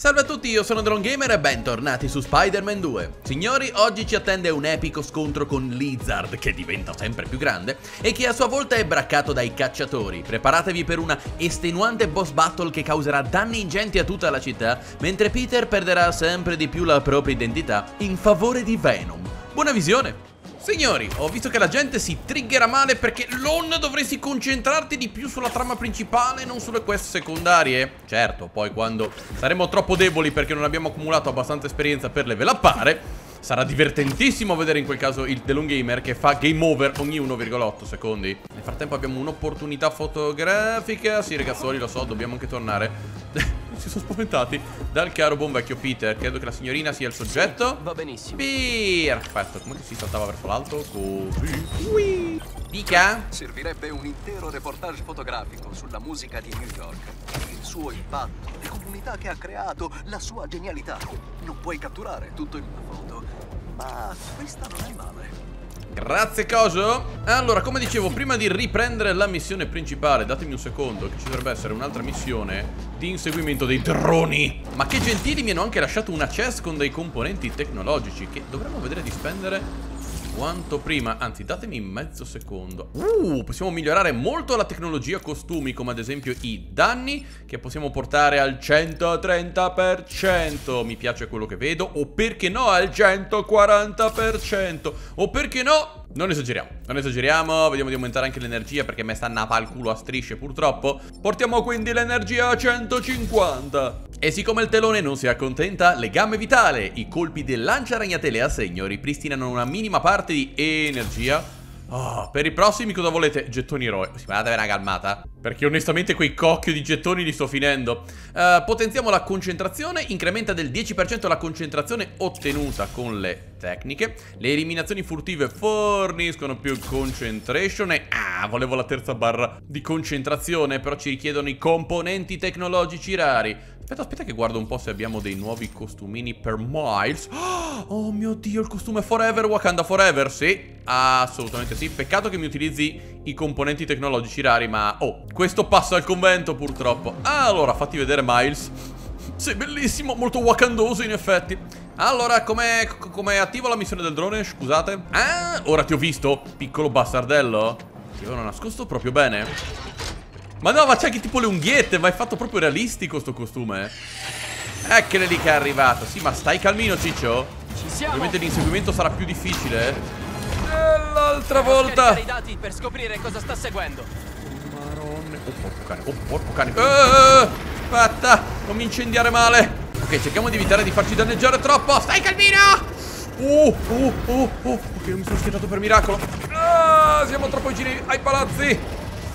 Salve a tutti, io sono Drone Gamer e bentornati su Spider-Man 2. Signori, oggi ci attende un epico scontro con Lizard, che diventa sempre più grande, e che a sua volta è braccato dai cacciatori. Preparatevi per una estenuante boss battle che causerà danni ingenti a tutta la città, mentre Peter perderà sempre di più la propria identità in favore di Venom. Buona visione! Signori, ho visto che la gente si triggerà male perché non dovresti concentrarti di più sulla trama principale e non sulle quest secondarie. Certo, poi quando saremo troppo deboli perché non abbiamo accumulato abbastanza esperienza per levelupare, sarà divertentissimo vedere in quel caso il Delon Gamer che fa game over ogni 1,8 secondi. Nel frattempo abbiamo un'opportunità fotografica. Sì, ragazzoli, lo so, dobbiamo anche tornare. si sono spaventati dal caro buon vecchio Peter. Credo che la signorina sia il soggetto. Va benissimo. Perfetto. Come si saltava verso l'alto? Così. Ui. Dica. Servirebbe un intero reportage fotografico sulla musica di New York. Il suo impatto, le comunità che ha creato, la sua genialità. Non puoi catturare tutto in una foto, ma questa non è male. Grazie Coso Allora come dicevo prima di riprendere la missione principale Datemi un secondo che ci dovrebbe essere un'altra missione Di inseguimento dei droni Ma che gentili mi hanno anche lasciato una chest con dei componenti tecnologici Che dovremmo vedere di spendere quanto prima Anzi datemi mezzo secondo. Uh possiamo migliorare molto la tecnologia costumi Come ad esempio i danni Che possiamo portare al 130% Mi piace quello che vedo. O perché no al 140% O perché no non esageriamo, non esageriamo, vediamo di aumentare anche l'energia perché me sta napa al culo a strisce purtroppo. Portiamo quindi l'energia a 150 E siccome il telone non si accontenta, legame vitale I colpi del lancia ragnatele a segno ripristinano una minima parte di energia Oh, per i prossimi cosa volete? Gettoni eroe. Sì, ma una calmata. Perché onestamente quei cocchio di gettoni li sto finendo. Uh, potenziamo la concentrazione. Incrementa del 10% la concentrazione ottenuta con le tecniche. Le eliminazioni furtive forniscono più concentration. E ah, volevo la terza barra di concentrazione. Però ci richiedono i componenti tecnologici rari. Aspetta, aspetta che guardo un po' se abbiamo dei nuovi costumini per Miles. Oh mio Dio, il costume Forever Wakanda Forever, sì, assolutamente sì. Peccato che mi utilizzi i componenti tecnologici rari, ma... Oh, questo passa al convento purtroppo. Allora, fatti vedere Miles. Sei bellissimo, molto wakandoso in effetti. Allora, come com attivo la missione del drone? Scusate. Ah, ora ti ho visto, piccolo bastardello. Ti avevo nascosto proprio bene. Ma no, ma c'è anche tipo le unghiette Ma è fatto proprio realistico sto costume Eccole lì che è arrivato. Sì, ma stai calmino, Ciccio. Ci siamo. Ovviamente l'inseguimento sarà più difficile L'altra volta. i dati per scoprire cosa sta seguendo. Marone. Oh, porco cane Oh, porco cane. Eh, Aspetta Non mi incendiare male. Ok, cerchiamo di evitare di farci danneggiare troppo. Stai calmino! Uh, uh, uh, uh. Ok, non mi sono schierato per miracolo. Ah, Siamo troppo vicini ai palazzi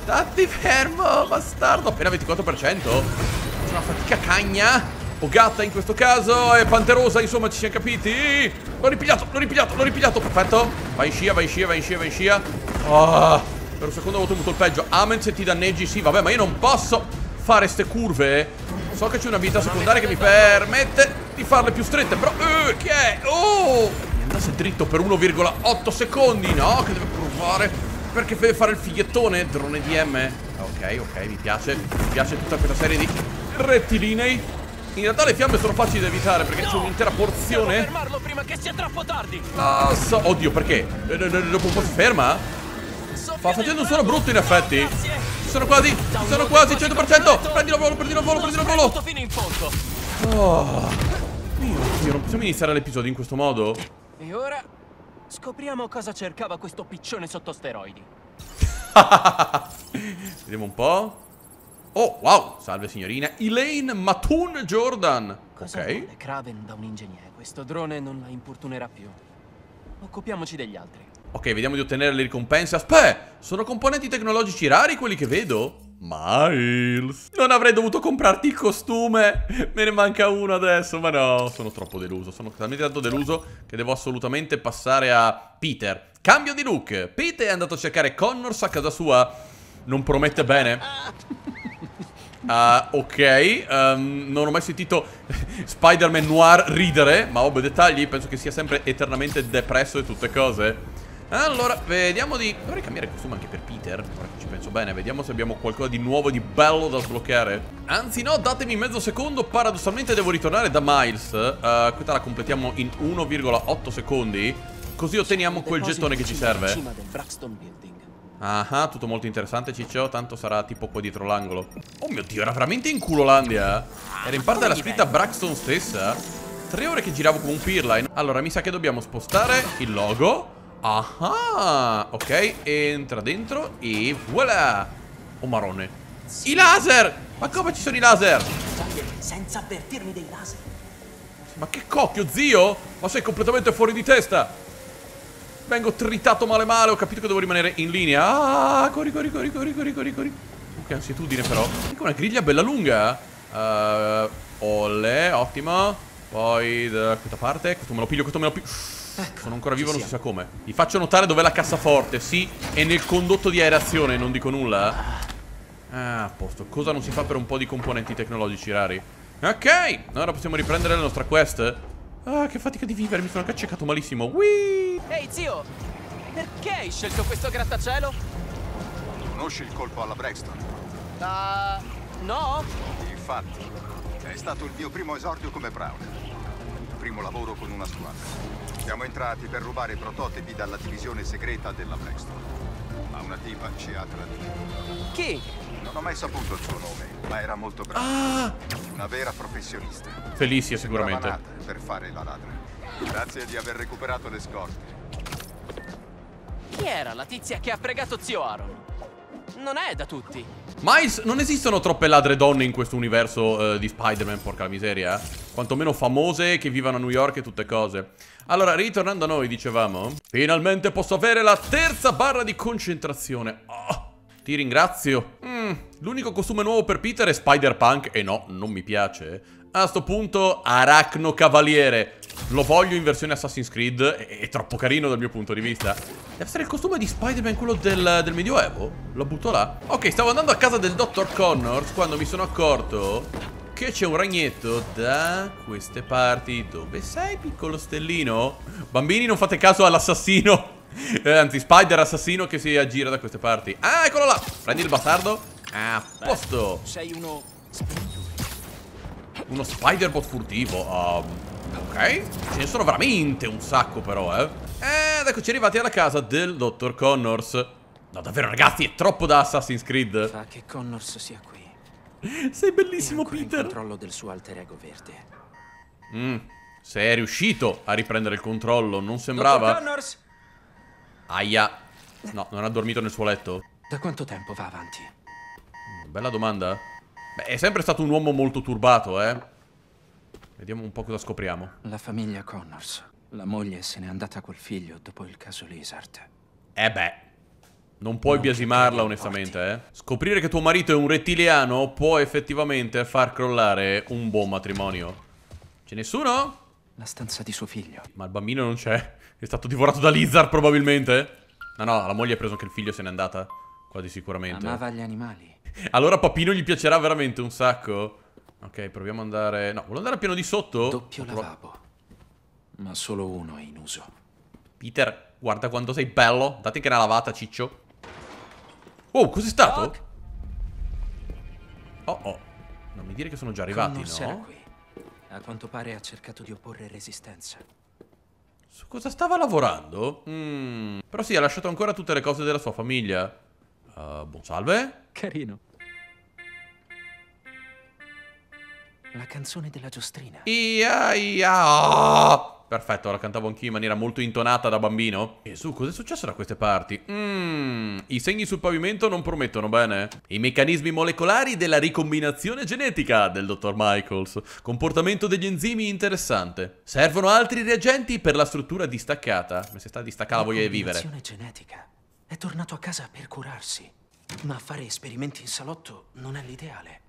Stati fermo, bastardo. Appena 24% C'è una fatica cagna. O gatta in questo caso E panterosa, insomma, ci siamo capiti. L'ho ripigliato, l'ho ripigliato, l'ho ripigliato. Perfetto. Vai in scia, vai in scia, vai in scia, vai in scia. Oh, Per un secondo ho temuto il peggio. Amen se ti danneggi, sì, vabbè, ma io non posso fare ste curve So che c'è una vita secondaria che mi permette di farle più strette Però, uh, che è? Oh! Mi andasse dritto per 1,8 secondi. No, che deve provare perché deve fare il fighettone Drone DM Ok, ok, mi piace. Mi piace tutta questa serie di rettilinei In realtà le fiamme sono facili da evitare Perché no, c'è un'intera porzione. Devo fermarlo prima che sia troppo tardi. Ah, so Oddio, perché? Dopo un po' si ferma? Sta facendo un suono brutto in effetti. Sono quasi, sono quasi 100% Prendilo volo, prendilo volo, prendilo volo. fino in fondo. Oh Mio Dio, non possiamo iniziare l'episodio in questo modo? E ora Scopriamo cosa cercava questo piccione sotto steroidi. Vediamo un po'. Oh, wow, salve signorina. Elaine Matun Jordan. Cosa ok. vuole Kraven da un ingegnere? Questo drone non la importunerà più. Occupiamoci degli altri. Ok, vediamo di ottenere le ricompense. Aspetta, sono componenti tecnologici rari quelli che vedo? Miles. Non avrei dovuto comprarti il costume. Me ne manca uno adesso Ma no, sono troppo deluso. Sono talmente tanto deluso Che devo assolutamente passare a Peter. Cambio di look. Peter è andato a cercare Connors a casa sua. Non promette bene. Uh, Ok um, Non ho mai sentito Spider-Man Noir ridere Ma vabbè dettagli. Penso che sia sempre eternamente depresso e tutte cose Allora, vediamo di... Dovrei cambiare costume anche per Peter. Ora che ci penso bene Vediamo se abbiamo qualcosa di nuovo, di bello da sbloccare. Anzi no, datemi mezzo secondo. Paradossalmente devo ritornare da Miles. Uh, Questa la completiamo in 1,8 secondi. Così otteniamo quel gettone che ci serve. Ah, tutto molto interessante Ciccio. Tanto sarà tipo qua dietro l'angolo. Oh mio Dio, era veramente in culolandia Era in parte della scritta Braxton stessa. Tre ore che giravo come un pirla Allora, mi sa che dobbiamo spostare il logo Ah, ok, entra dentro e voilà Oh marone I laser! Ma come ci sono i laser? Senza avvertirmi dei laser. Ma che cocchio, zio? Ma sei completamente fuori di testa. Vengo tritato male male Ho capito che devo rimanere in linea. Ah, corri, corri, corri, corri, corri, corri, corri. Uh, Che ansietudine però. Anche una griglia bella lunga uh, Olle, ottimo Poi da questa parte Questo me lo piglio, questo me lo piglio Ecco, Sono ancora vivo, non si sa come. Vi faccio notare dov'è la cassaforte. Sì, è nel condotto di aerazione, non dico nulla. Ah, a posto. Cosa non si fa per un po' di componenti tecnologici rari? Ok, ora possiamo riprendere la nostra quest. Ah, che fatica di vivere, mi sono anche accecato malissimo. Whee! Ehi, zio! Perché hai scelto questo grattacielo? Conosci il colpo alla Braxton? Uh, no? Infatti, è stato il mio primo esordio come Brown. Il primo lavoro con una squadra. Siamo entrati per rubare i prototipi dalla divisione segreta della Blackstone. Ma una tipa ci ha tradito. Chi? Non ho mai saputo il suo nome, ma era molto brava. Ah! Una vera professionista. Felicia, sicuramente. per fare la ladra. Grazie di aver recuperato le scorte. Chi era la tizia che ha pregato zio Aaron? Non è da tutti. Miles, non esistono troppe ladre donne in questo universo uh, di Spider-Man, porca miseria. Quantomeno famose, che vivano a New York e tutte cose. Allora, ritornando a noi, dicevamo Finalmente posso avere la terza barra di concentrazione oh, Ti ringrazio mm, L'unico costume nuovo per Peter è Spider-Punk E no, non mi piace A sto punto, Aracno Cavaliere Lo voglio in versione Assassin's Creed È, è troppo carino dal mio punto di vista Deve essere il costume di Spider-Man quello del, del Medioevo? Lo butto là Ok, stavo andando a casa del Dr. Connors Quando mi sono accorto che c'è un ragnetto da queste parti. Dove sei, piccolo stellino? Bambini, non fate caso all'assassino. Eh, anzi, spider assassino che si aggira da queste parti. Ah, eccolo là. Prendi il bastardo. Ah, posto. sei uno Uno spiderbot furtivo. Um, ok. Ce ne sono veramente un sacco, però, eh. Ed eccoci arrivati alla casa del dottor Connors. No, davvero, ragazzi, è troppo da Assassin's Creed. Fa che Connors sia qui. Sei bellissimo, Peter. il controllo del suo alter ego verde. Mm, sei riuscito a riprendere il controllo, non sembrava. Dottor Connors! Aia. No, non ha dormito nel suo letto? Da quanto tempo va avanti? Mm, bella domanda. Beh, è sempre stato un uomo molto turbato, eh. Vediamo un po' cosa scopriamo. La famiglia Connors. La moglie se n'è andata col figlio dopo il caso Lizard. Eh beh, non puoi biasimarla onestamente, eh. Scoprire che tuo marito è un rettiliano può effettivamente far crollare un buon matrimonio. C'è nessuno? La stanza di suo figlio. Ma il bambino non c'è. È stato divorato da Lizard probabilmente. No, no, la moglie ha preso che il figlio se n'è andata. Quasi sicuramente. Amava gli animali. Allora Papino gli piacerà veramente un sacco. Ok, proviamo ad andare... No, vuole andare a pieno di sotto? Doppio lavabo. Ma solo uno è in uso. Peter, guarda quanto sei bello. Date che è una lavata, ciccio. Oh, cos'è stato? Oh, oh. Non mi dire che sono già arrivati, no? qui. A quanto pare ha cercato di opporre resistenza. Su cosa stava lavorando? Mm. Però sì, ha lasciato ancora tutte le cose della sua famiglia. Uh, buon salve. Carino. La canzone della giostrina. Ia, ia. Oh! Perfetto, la cantavo anch'io in maniera molto intonata da bambino. E su, cosa è successo da queste parti? Mmm, i segni sul pavimento non promettono bene. I meccanismi molecolari della ricombinazione genetica del dottor Michaels. Comportamento degli enzimi interessante. Servono altri reagenti per la struttura distaccata. Ma se sta distaccata la voglia di vivere. Ricombinazione genetica. È tornato a casa per curarsi. Ma fare esperimenti in salotto non è l'ideale.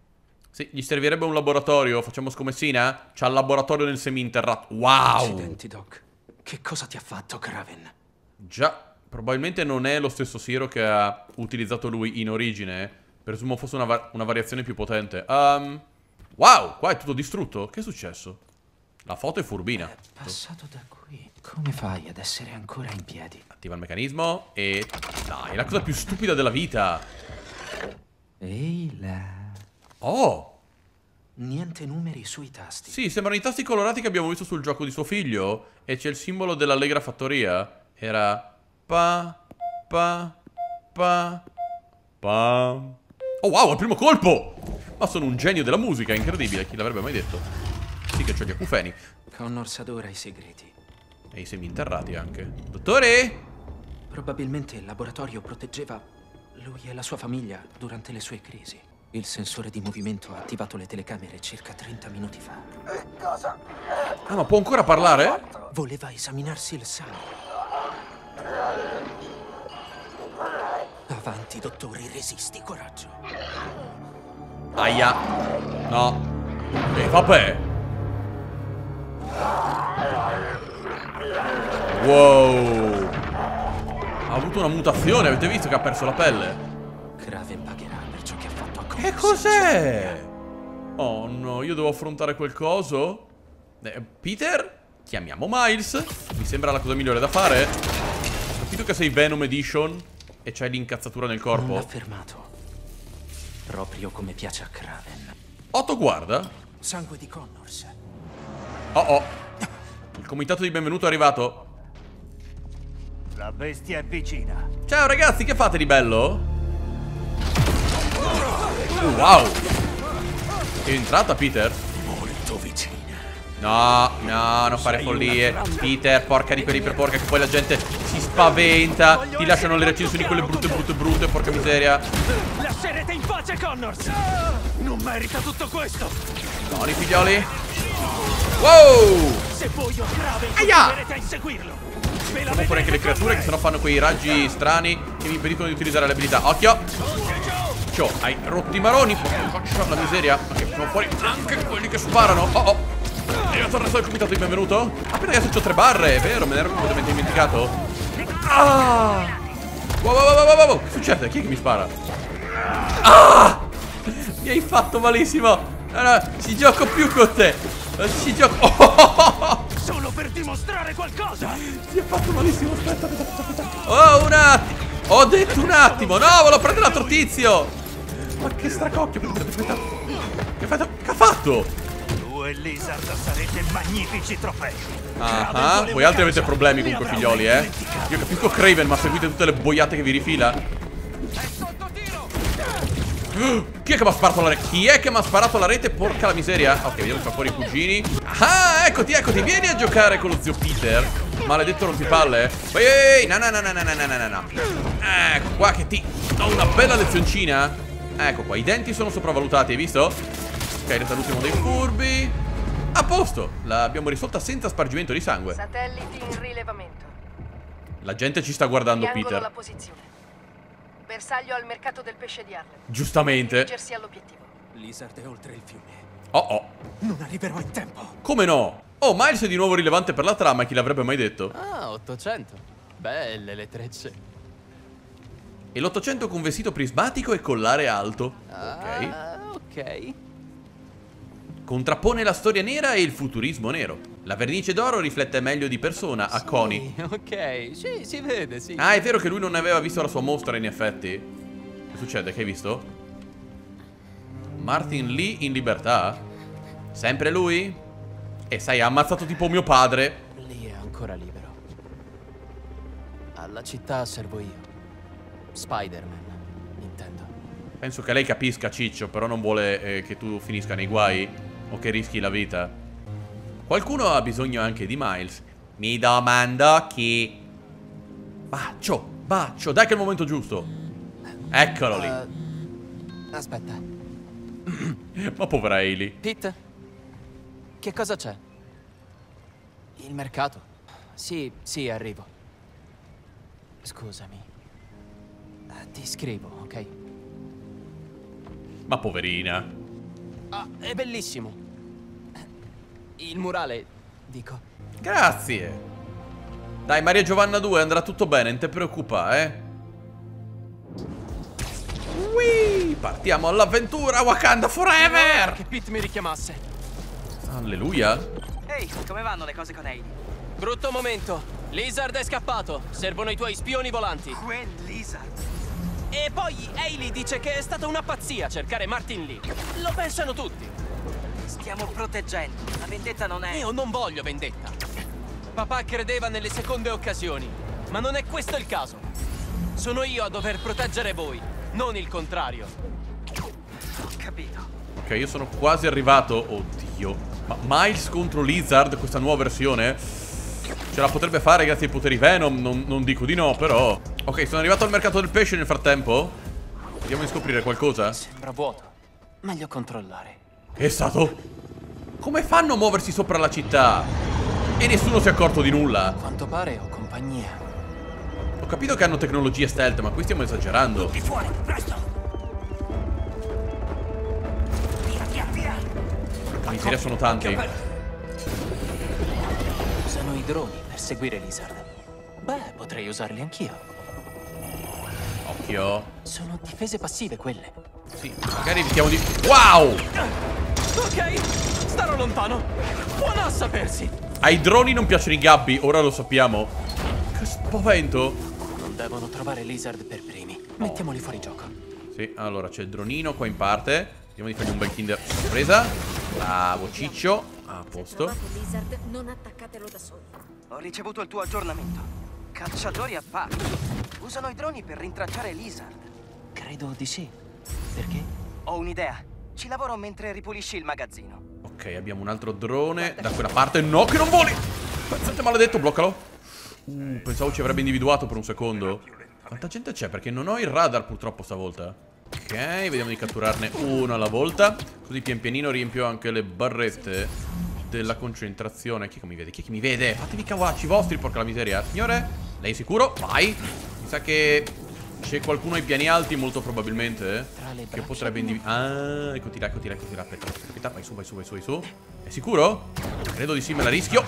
Sì, gli servirebbe un laboratorio. Facciamo scommessina? C'ha il laboratorio nel seminterrato. Wow! Accidenti, Doc. Che cosa ti ha fatto Kraven? Già, probabilmente non è lo stesso siero che ha utilizzato lui in origine. Presumo fosse una, va una variazione più potente. Um, wow, qua è tutto distrutto. Che è successo? La foto è furbina. È passato da qui. Come fai ad essere ancora in piedi? Attiva il meccanismo e... Dai, è la cosa più stupida della vita. Ehi là. Oh! Niente numeri sui tasti. Sì, sembrano i tasti colorati che abbiamo visto sul gioco di suo figlio. E c'è il simbolo dell'allegra fattoria. Era... Pa... Pa... Pa... Pa... Oh wow, al primo colpo! Ma sono un genio della musica, incredibile, chi l'avrebbe mai detto? Sì che c'ho gli acufeni. Connors adora i segreti. E i seminterrati anche. Dottore? Probabilmente il laboratorio proteggeva lui e la sua famiglia durante le sue crisi. Il sensore di movimento ha attivato le telecamere circa 30 minuti fa. Ah, ma può ancora parlare? Voleva esaminarsi il sangue. Avanti, dottore, resisti, coraggio. Aia. No. E vabbè. Wow. Ha avuto una mutazione, avete visto che ha perso la pelle? Che cos'è? Oh no, io devo affrontare quel coso? Eh, Peter? Chiamiamo Miles. Mi sembra la cosa migliore da fare. Ho capito che sei Venom Edition e c'hai l'incazzatura nel Non corpo. fermato. Proprio come piace a Kraven. Otto guarda. Sangue di Connors. Oh oh. Il comitato di benvenuto è arrivato. La bestia è vicina. Ciao ragazzi, che fate di bello? Wow. È entrata Peter? Molto vicina. No, no, non fare follie. Peter, porca di quelli per porca che poi la gente si spaventa. Ti lasciano le recensioni quelle brutte, brutte, brutte, porca miseria. Lascerete in pace Connors! Non merita tutto questo! Buoni figlioli. Wow! Se voi o Kraven continuerete a inseguirlo! Facciamo fuori anche le creature che sennò fanno quei raggi strani che mi impediscono di utilizzare le abilità. Occhio! Ciao, hai rotti i maroni. Porca la miseria. Ok, facciamo fuori anche quelli che sparano. Oh oh. È arrivato il resto del comitato di benvenuto? Appena adesso c'ho tre barre, è vero? Me ne ero completamente dimenticato. Ah! Wow, wow, wow, wow, wow. Che succede? Chi è che mi spara? Ah! Mi hai fatto malissimo. No, no, ci gioco più con te. Ci gioco. Oh, oh, oh. Solo per dimostrare qualcosa! Si è fatto malissimo, aspetta, aspetta, aspetta. Oh, un attimo. Ho detto un attimo. No, volevo prendere l'altro tizio. Ma che stracocchio. Che ha fatto? Che ha fatto? Tu e Lizard sarete magnifici trofei! Ah, voi altri avete problemi con quei figlioli, eh. Io capisco Craven, ma seguite tutte le boiate che vi rifila. Chi è che mi ha sparato la rete? Chi è che mi ha sparato la rete? Porca la miseria. Ok, vediamo se fa fuori i cugini. Ah, eccoti, eccoti. Vieni a giocare con lo zio Peter. Maledetto rompipalle. Ehi, ehi, no, no, no, no, no, no, no, no, no. Ecco qua che ti do una bella lezioncina. Ecco qua, i denti sono sopravvalutati, hai visto? Ok, resta l'ultimo dei furbi. A posto, l'abbiamo risolta senza spargimento di sangue. Satelliti in rilevamento. La gente ci sta guardando, Triangolo la Peter. posizione. Bersaglio al mercato del pesce di Harlem. Giustamente. Dirigersi all'obiettivo. Lizard è oltre il fiume. Oh oh. Non arriverò in tempo. Come no? Oh, Miles è di nuovo rilevante per la trama, chi l'avrebbe mai detto? Ah, 800. Belle le trecce. E l'800 con vestito prismatico e collare alto. Ok. Ah, ok. Contrappone la storia nera e il futurismo nero. La vernice d'oro riflette meglio di persona a Connie. Sì, ok, sì, si vede, sì. Ah, è vero che lui non aveva visto la sua mostra, in effetti. Che succede? Che hai visto? Martin Lee in libertà? Sempre lui? E sai, ha ammazzato tipo mio padre. Lì è ancora libero. Alla città servo io. Spider-Man, intendo. Penso che lei capisca, Ciccio, però non vuole eh, che tu finisca nei guai o che rischi la vita. Qualcuno ha bisogno anche di Miles. Mi domando chi. Bacio, bacio, dai che è il momento giusto. Eccolo lì. Eh, aspetta. Ma povera Hailey. Pete? Che cosa c'è? Il mercato? Sì, sì, arrivo. Scusami. Ti scrivo, ok? Ma poverina. Ah, è bellissimo. Il murale, dico. Grazie. Dai, Maria Giovanna 2, andrà tutto bene, non ti preoccupa, eh. Whee! Partiamo all'avventura Wakanda Forever! Che Pete mi richiamasse. Alleluia. Ehi, come vanno le cose con Ailey? Brutto momento. Lizard è scappato. Servono i tuoi spioni volanti. Gwen Lizard. E poi Hailey dice che è stata una pazzia cercare Martin Lee. Lo pensano tutti. Stiamo proteggendo. La vendetta non è... Io non voglio vendetta. Papà credeva nelle seconde occasioni, ma non è questo il caso. Sono io a dover proteggere voi, non il contrario. Ho capito. Ok, io sono quasi arrivato. Oddio. Ma Miles contro Lizard, questa nuova versione? Ce la potrebbe fare grazie ai poteri Venom, non, non dico di no, però. Ok, sono arrivato al mercato del pesce nel frattempo. Vediamo di scoprire qualcosa. Sembra vuoto. Meglio controllare. Che è stato? Come fanno a muoversi sopra la città? E nessuno si è accorto di nulla. A quanto pare ho compagnia. Ho capito che hanno tecnologie stealth, ma qui stiamo esagerando. Fuori, presto! Miseria sono tanti. Usano i droni per seguire Lizard. Beh, potrei usarli anch'io. Occhio. Sono difese passive quelle. Sì, magari evitiamo di... Wow! Ok, starò lontano. Buona a sapersi. Ai droni non piacciono i gabbi, ora lo sappiamo. Che spavento. Non devono trovare Lizard per primi. Mettiamoli fuori gioco. Sì, allora c'è il dronino qua in parte. Vediamo di fargli un bel kinder sorpresa. Bravo Ciccio. A posto. Lizard, non attaccatelo da soli. Ho ricevuto il tuo aggiornamento. Cacciatori a pacco. Usano i droni per rintracciare Lizard. Credo di sì. Perché? Ho un'idea. Ci lavoro mentre ripulisci il magazzino. Ok, abbiamo un altro drone da quella parte. No, che non voli! Pezzente maledetto, bloccalo. Uh, pensavo ci avrebbe individuato per un secondo. Quanta gente c'è? Perché non ho il radar purtroppo stavolta. Ok, vediamo di catturarne uno alla volta. Così pian pianino riempio anche le barrette della concentrazione. Chi è che mi vede? Chi è che mi vede? Fatevi cavolacci vostri, porca la miseria. Signore, lei è sicuro? Vai. Mi sa che c'è qualcuno ai piani alti, molto probabilmente. eh, Che potrebbe individuare. Ah, eccoti là, eccoti là, eccoti là. Aspetta, aspetta, aspetta. Vai su, vai su, vai su, vai su. È sicuro? Credo di sì, me la rischio.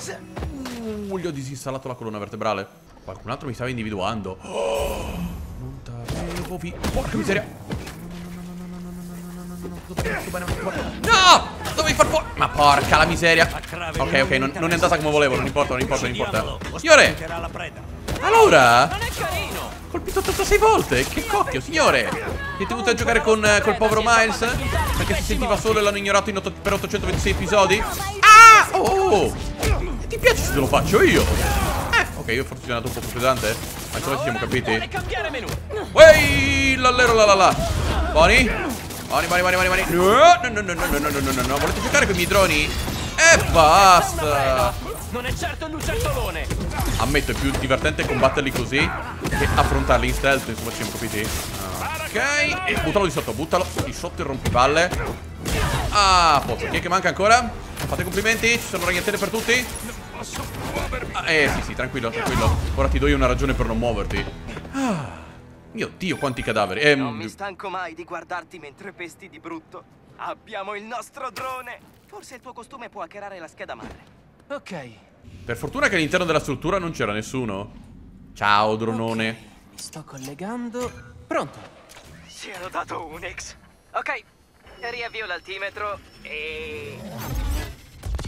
Uh, gli ho disinstallato la colonna vertebrale. Qualcun altro mi stava individuando. Oh, non t'avevo vi... Porca miseria. No! Dovevi far fuori. Ma porca la miseria. Ok, ok, non, non è andata come volevo. Non importa, non importa, non importa. Signore! Allora? È! Colpito 86 volte? Che cocchio, signore! Siete venuti a giocare con eh, col povero Miles? Perché si sentiva solo e l'hanno ignorato per 826 episodi? Ah! Oh! Ti piace se te lo faccio io? Eh, ok, io forse sono un po' più pesante. Ma insomma ci siamo capiti. Ehi, lallero la la la. Boni? Boni, boni, boni, boni. No, no, no, no, no, no, no, no, no. Volete giocare con i miei droni? E basta. Non è certo il lucertolone. Ammetto, è più divertente combatterli così che affrontarli in stealth, insomma ci capiti. Ok, e buttalo di sotto, buttalo di sotto il rompipalle. Ah, posto. Chi è che manca ancora? Fate complimenti, ci sono ragnatele per tutti? Ah, eh, sì, sì, tranquillo, tranquillo. Ora ti do io una ragione per non muoverti. Ah, mio Dio, quanti cadaveri. Ehm, Non mi stanco mai di guardarti mentre pesti di brutto. Abbiamo il nostro drone. Forse il tuo costume può hackerare la scheda madre. Ok. per fortuna che all'interno della struttura non c'era nessuno. Ciao, dronone. ok, Mi sto collegando. Pronto. Si è notato Unix. Ok, riavvio l'altimetro e...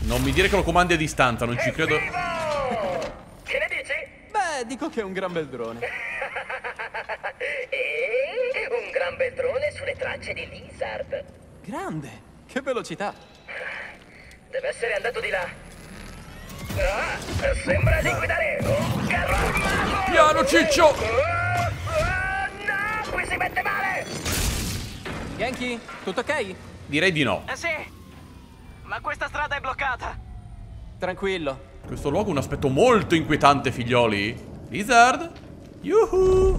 Non mi dire che lo comandi a distanza, non ci credo. Che ne dici? Beh, dico che è un gran bel drone. E un gran bel drone sulle tracce di Lizard. Grande. Che velocità. Deve essere andato di là. Ah, sembra di guidare un carro armato. Piano, Ciccio! Oh, oh, no, qui si mette male. Yankee, tutto ok? Direi di no. Eh sì, ma questa strada è bloccata. Tranquillo. Questo luogo ha un aspetto molto inquietante, figlioli. Lizard? Yuhu!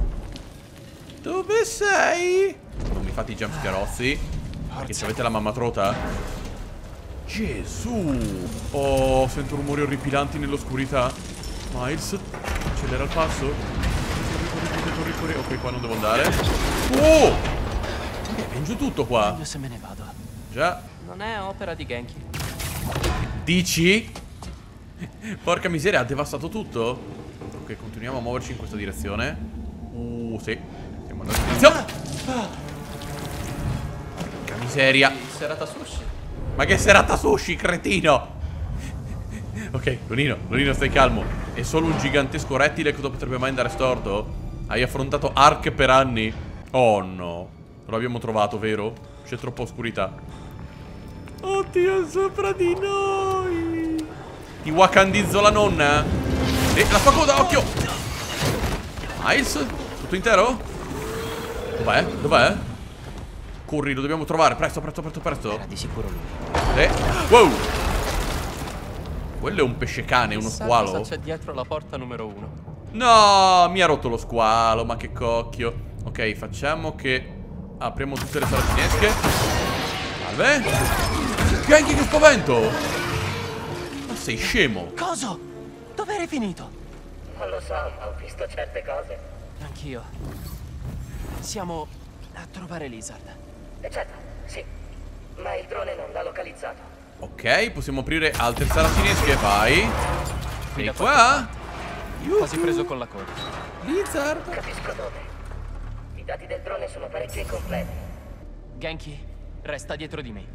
Dove sei? Mi fate i jumpscarozzi. Perché se avete la mamma trota. Gesù! Oh, sento rumori orripilanti nell'oscurità. Miles, accelera il passo. Corri, corri, corri, corri, corri. Ok, qua non devo andare. Oh! Eh, viene giù tutto qua. Io se me ne vado. Già. Non è opera di Genki. Dici? Porca miseria, ha devastato tutto? Ok, continuiamo a muoverci in questa direzione. Uh, sì. Stiamo andando in direzione. Porca miseria. Serata sushi. Ma che serata sushi, cretino! Ok, Lonino, Lonino stai calmo È solo un gigantesco rettile Cosa potrebbe mai andare storto? Hai affrontato Ark per anni Oh no Non l'abbiamo trovato, vero? C'è troppa oscurità Oddio, sopra di noi Ti wakandizzo la nonna E la sua coda, occhio Miles? Tutto intero? Dov'è? Dov'è? Corri, lo dobbiamo trovare Presto, presto, presto, presto Era di sicuro lui. Eh, wow Quello è un pesce cane, uno squalo cosa c'è dietro la porta numero uno. No, mi ha rotto lo squalo, ma che cocchio Ok, facciamo che Apriamo tutte le saracinesche Salve Genki, che spavento Ma sei scemo Coso? Dove eri finito? Non lo so, ho visto certe cose. Anch'io. Siamo a trovare Lizard. Eccetera, sì. Ma il drone non l'ha localizzato. Ok, possiamo aprire altre saracinesche Vai Sei qua? Quasi preso con la coda. Lizard Capisco dove. I dati del drone sono parecchio incompleti. Genki, resta dietro di me.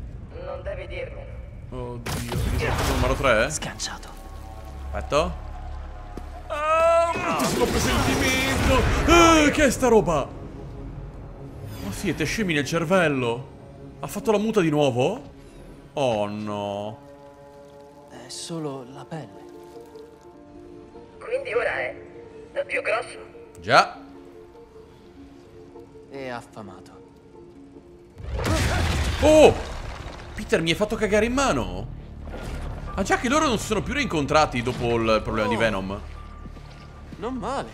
Non devi dirmelo. Oddio, Lizard numero 3 Sganciato. Aspetta Ah, bruttissimo presentimento eh, Che è sta roba? Siete scemi nel cervello Ha fatto la muta di nuovo? Oh no È solo la pelle. Quindi ora è più grosso. Già E affamato. Oh Peter mi hai fatto cagare in mano Ah già che loro non si sono più rincontrati dopo il problema di Oh. Venom Non male.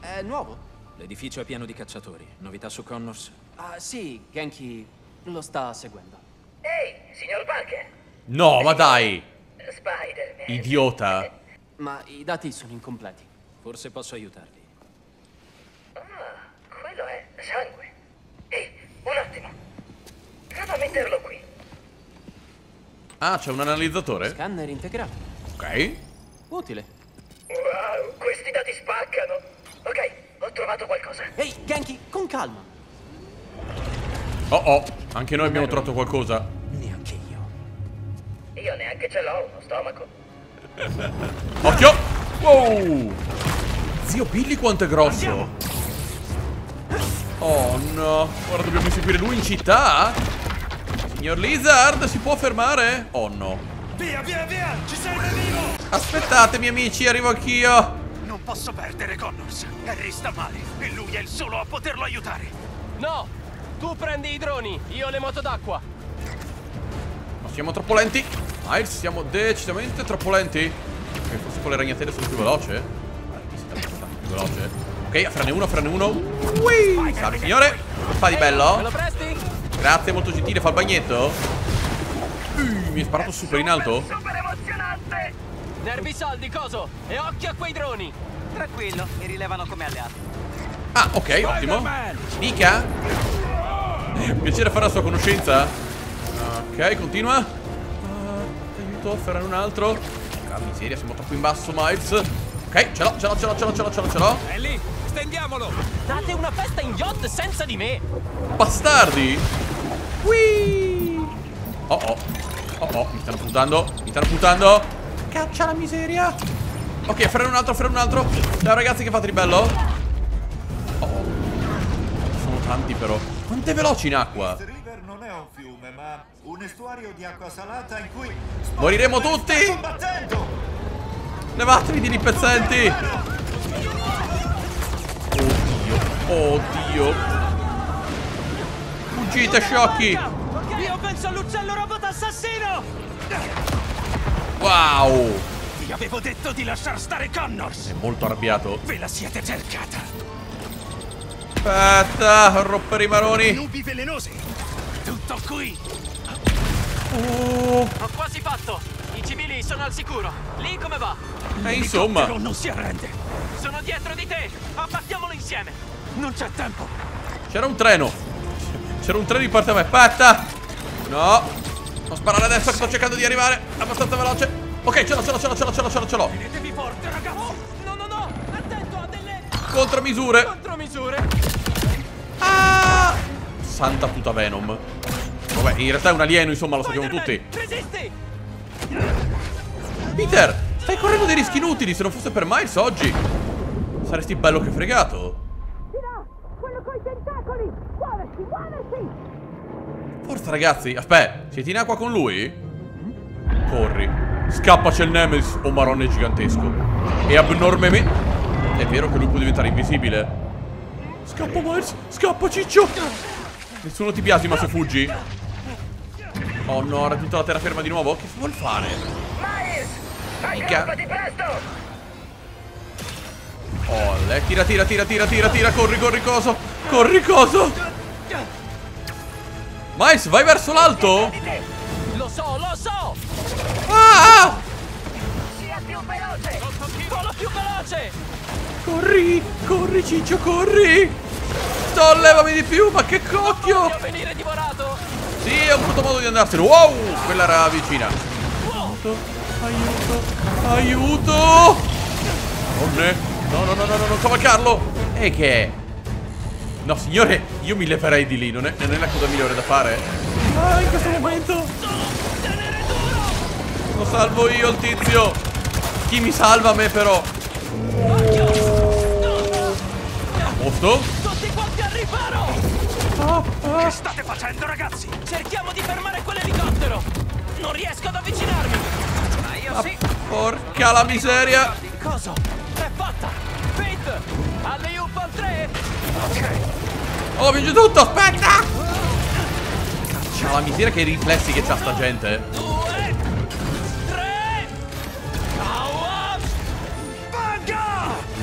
È nuovo. L'edificio è pieno di cacciatori. Novità su Connors? Ah, sì, Genki lo sta seguendo. Ehi, signor Parker. No ma dai Spider-Man. Idiota Ma i dati sono incompleti. Forse posso aiutarvi. Ah, quello è sangue. Ehi, un attimo. Prova a metterlo qui. Ah c'è un analizzatore? Scanner integrato. Ok Utile. Wow, questi dati spaccano. Ok, ho trovato qualcosa. Ehi, Genki, con calma. Oh oh Anche noi abbiamo trovato qualcosa Neanche io. Io neanche ce l'ho uno stomaco. Occhio Wow Zio Billy quanto è grosso Oh no Ora dobbiamo inseguire lui in città Signor Lizard si può fermare? Oh no Via, via, via! Ci serve vivo! Aspettatemi amici arrivo anch'io posso perdere Connors. Harry sta male e lui è il solo a poterlo aiutare. No! Tu prendi i droni, io le moto d'acqua. Ma siamo troppo lenti Miles siamo decisamente troppo lenti Ok forse con le ragnatele sono più veloce più veloce Ok frane uno frane uno Ui, Salve signore Fa di Me lo bello presti? Grazie molto gentile fa il bagnetto Ui, Mi è sparato super in alto Super emozionante! Nervi saldi, coso! E occhio a quei droni! Tranquillo, mi rilevano come alleato. Ah ok ottimo. Mica Piacere fare la sua conoscenza. Ok continua. Ti Aiuto ferrare un altro. Porca miseria siamo troppo in basso Miles. Ok ce l'ho ce l'ho ce l'ho ce l'ho ce l'ho ce l'ho ce l'ho. È lì, stendiamolo! Date una festa in yacht senza di me! Bastardi. Whee! Oh oh. Oh oh mi stanno puntando Mi stanno puntando. Caccia la miseria Ok freno un altro freno un altro. Ciao ragazzi che fate di bello? Oh. Sono tanti però. Quanto è veloce in acqua? East River non è un fiume, ma un estuario di acqua salata in cui Moriremo tutti! Levatevi di lì pezzenti Oddio Oddio. Fuggite sciocchi. Io penso all'uccello robot assassino! Wow Vi avevo detto di lasciar stare Connors! È molto arrabbiato Ve la siete cercata! Aspetta Rompere i maroni Nubi velenosi! Tutto qui! Oh Ho quasi fatto! I civili sono al sicuro! Lì come va? E insomma Però non si arrende! Sono dietro di te! Abbattiamolo insieme! Non c'è tempo! C'era un treno C'era un treno di parte a me Aspetta No Non sparare adesso che sto cercando di arrivare Abbastanza veloce Ok ce l'ho ce l'ho ce l'ho ce l'ho ce l'ho ce l'ho ce l'ho Tenetevi forte, ragazzi! No, no, no! Attento a delle Contromisure contromisure! Ah Santa puta Venom Vabbè in realtà è un alieno insomma lo sappiamo tutti Resisti! Peter, stai correndo dei rischi inutili. Se non fosse per Miles oggi, saresti bello che fregato. Quello coi tentacoli! Muoversi, muoversi! Forza ragazzi, aspetta, siete in acqua con lui? Corri. Scappa c'è il Nemesis o marone gigantesco. E abnormemente... È vero che lui può diventare invisibile? Scappa Miles, scappa Ciccio! Nessuno ti biasima se fuggi. Oh no, ora tutta la terraferma di nuovo? Che vuol fare? Mica. Oh, le... tira, tira, tira, tira, tira, tira, corri, corri, coso! Corri, coso! Miles, vai verso l'alto? Lo so, lo so! Ah! Sia più veloce! Volo più veloce! Corri, corri Ciccio, corri Sollevami di più, ma che cocchio venire divorato! Sì, è un brutto modo di andarsene Wow, quella era vicina Aiuto, aiuto, aiuto Oh ne No, no, no, no, no, non cavalcarlo E che è? No, signore, io mi leverei di lì Non è, non è la cosa migliore da fare Ah, in questo momento Lo salvo io il tizio Chi mi salva a me però A posto? Tutti quanti al riparo! Che state facendo, ragazzi? Cerchiamo di fermare quell'elicottero! Non riesco ad avvicinarmi! Ma io Ah, Porca la miseria Cosa? È fatta! Pete! Alle up al 3! Oh, vince tutto, aspetta C'ha la miseria che i riflessi che c'ha sta gente